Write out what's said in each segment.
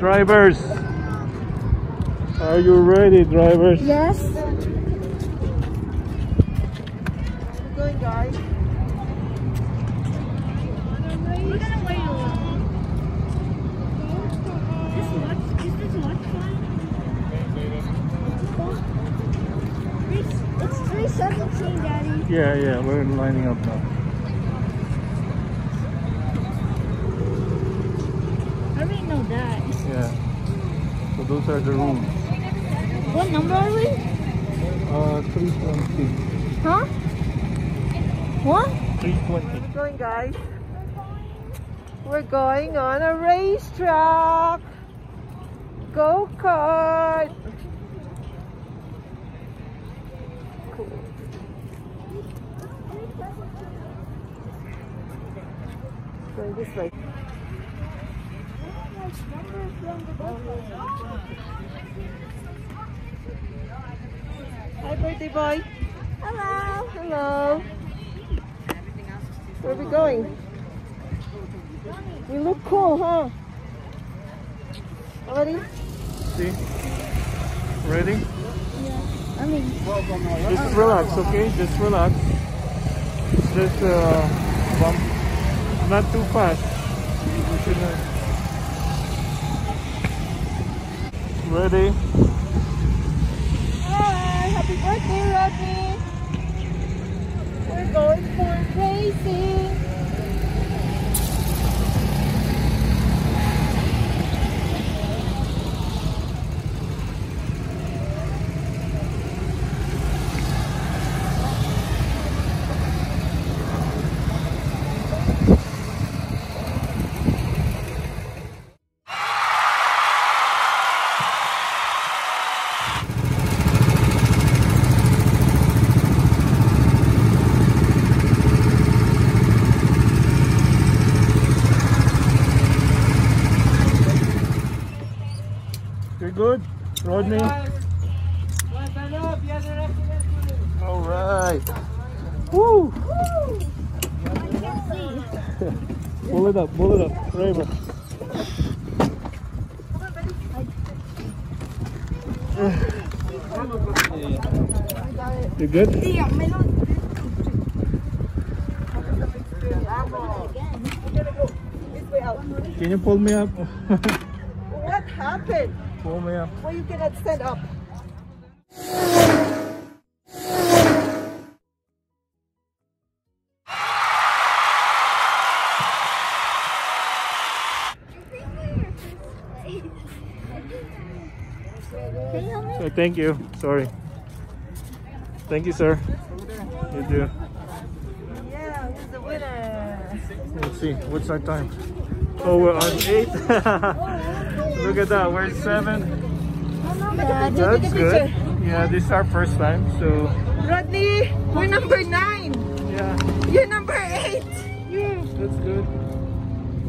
Drivers, are you ready, drivers? Yes. We're going, guys. We're gonna wait a little. This watch, is this watch fine? It's, it's 317, Daddy. Yeah, yeah, we're lining up now. I already know that. Yeah. So those are the rooms. What number are we? Uh, 320. Huh? What? 320. We're going, guys. We're going on a racetrack. Go kart. Cool. Going this way. Hi, birthday boy. Hello. Hello. Where are we going? We look cool, huh? Ready? See? Ready? I mean, Just relax, okay? Just relax. Just uh, bump. Not too fast. You should not- Ready? Hi, happy birthday, Rodni. We're going for racing. Good? Rodni? All right. Woo! Pull it up, pull it up. Raven. You good? Can you pull me up? What happened? Pull me up. Why you cannot stand up? Can you help me? So thank you. Sorry. Thank you, sir. You do. Yeah, who's the winner? Let's see. What's our time? Oh, we're on eight. Look at that. We're seven. Dad. That's good. Yeah, this is our first time. So Rodni, we're number nine. yeah, You're number eight. Yeah, that's good.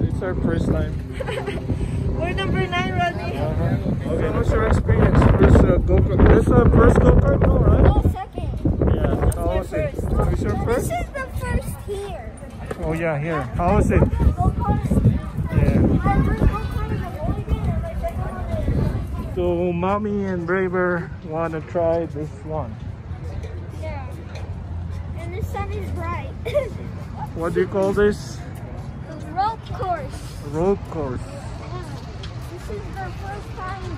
It's our first time. We're number nine, Rodni. Uh-huh. Okay, what's your experience? First uh, go This uh, first go kart, no, right? No, second. Yeah. How was it? Is your This is the first here. Oh yeah, here. How was it? Go-kart. Yeah. My first go-kart is a bowling game and my second one is... So mommy and Rayver want to try this one. Yeah. And the sun is bright. What do you call this? Rope course. Rope course. This is the first time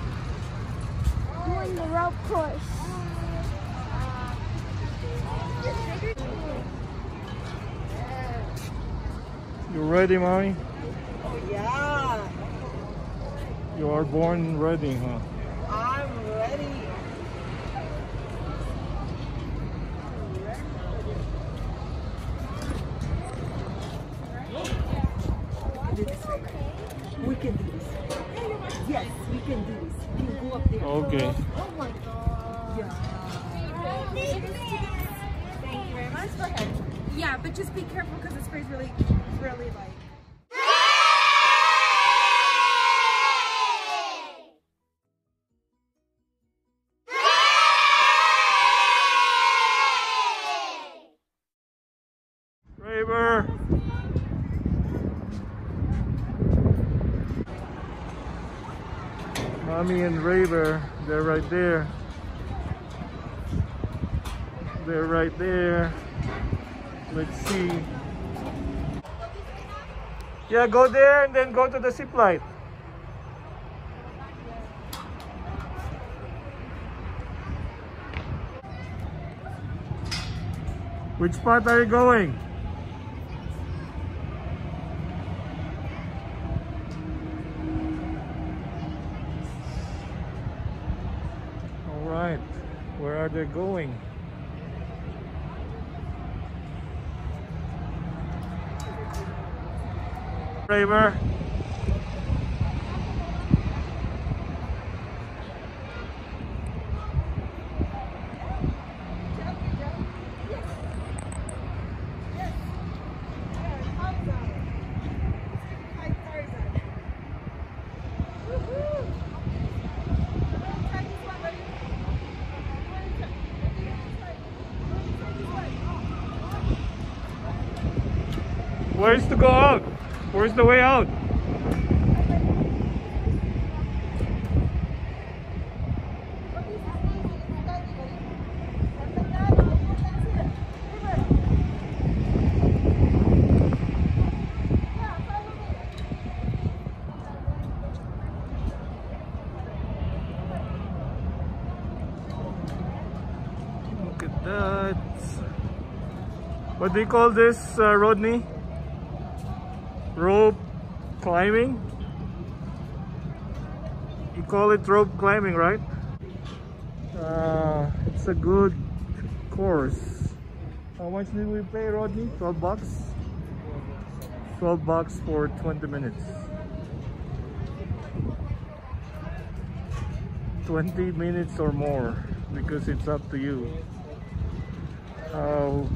doing the rope course. You ready, mommy? Oh, yeah. You are born ready, huh? I'm ready. We can do this. Yes, we can do this. You go up there. Okay. Oh my god. Thank you very much. Go ahead. Yeah, but just be careful because it sprays really, really like. Mommy and Rayver, they're right there. They're right there. Let's see. Yeah, go there and then go to the zip line. Which part are you going? Right, where are they going? Rayver. Where's to go out? Where's the way out? Look at that. What do you call this, uh, Rodni? Rope climbing? You call it rope climbing, right? Uh, it's a good course. How much did we pay, Rodni? 12 bucks? 12 bucks for 20 minutes. 20 minutes or more because it's up to you. How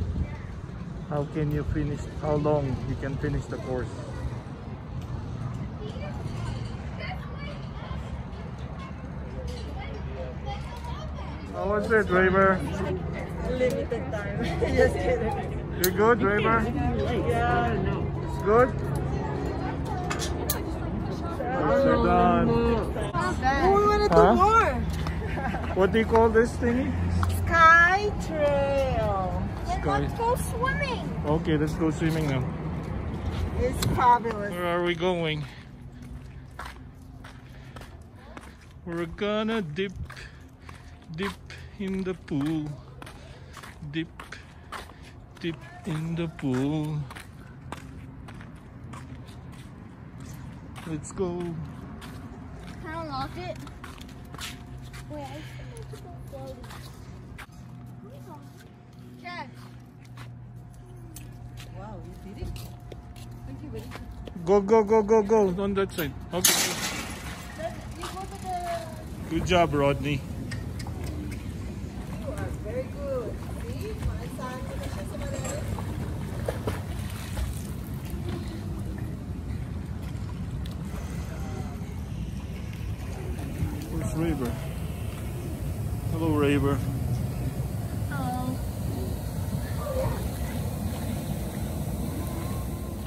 how can you finish how long you can finish the course? How was it, Rayver? Limited time. Just kidding. You're good, Rayver? Yeah, no. It's good? We're done. Oh, we want to do more. What do you call this thingy? Sky Trail. Sky. let's go swimming. Okay, let's go swimming now. It's fabulous. Where are we going? We're gonna dip, dip in the pool. Dip, dip in the pool. Let's go. Can I unlock it? Wait, I still need to go floating. Jack, Wow, you did it. Thank you, buddy. Go, go, go, go, go on that side. Okay. then you go to the... Good job, Rodni. You are very good. See? Maasahan mo na siya sa malalim. Where's Rayver? Hello, Rayver. Oh.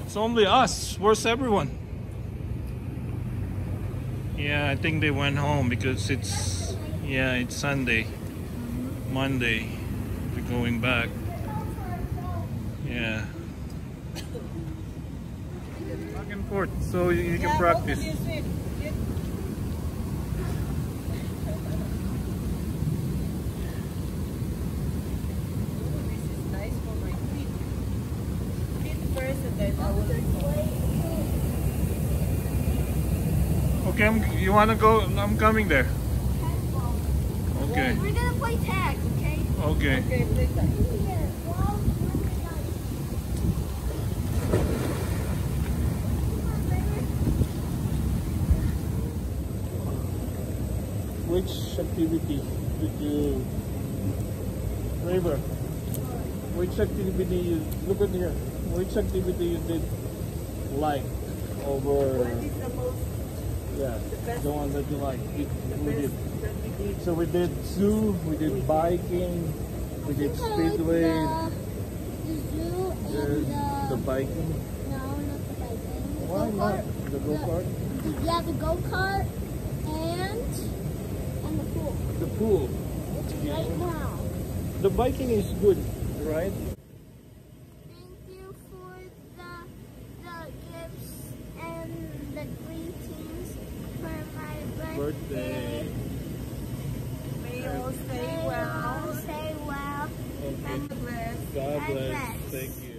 It's only us. Where's everyone? Yeah, I think they went home because it's yeah, it's Sunday. Monday. We're going back. Yeah. Back and forth so you, you can Yeah, practice. both of you swim. Get- Ooh, this is nice for my feet. Feet first and then I will Oh, okay, I'm, you wanna go? I'm coming there. Okay. We're gonna play tag, okay? Okay. Okay, play that. Which activity did you, Rayver? Which activity you look at here? Which activity you did like over? What is the most Yeah, best- the one that you like. We, we did. we did? So we did zoo, we did biking, we did uh, speedway, The, the zoo and the... the biking. No, not the biking. The Why go-kart. not? The go kart. The- Yeah, the go-kart and cool. right now. The biking is good, right? Thank you for the the gifts and the greetings for my birthday. Birthday. May you all stay May you all well. stay well. Okay. God bless. God God bless. bless. Thank you.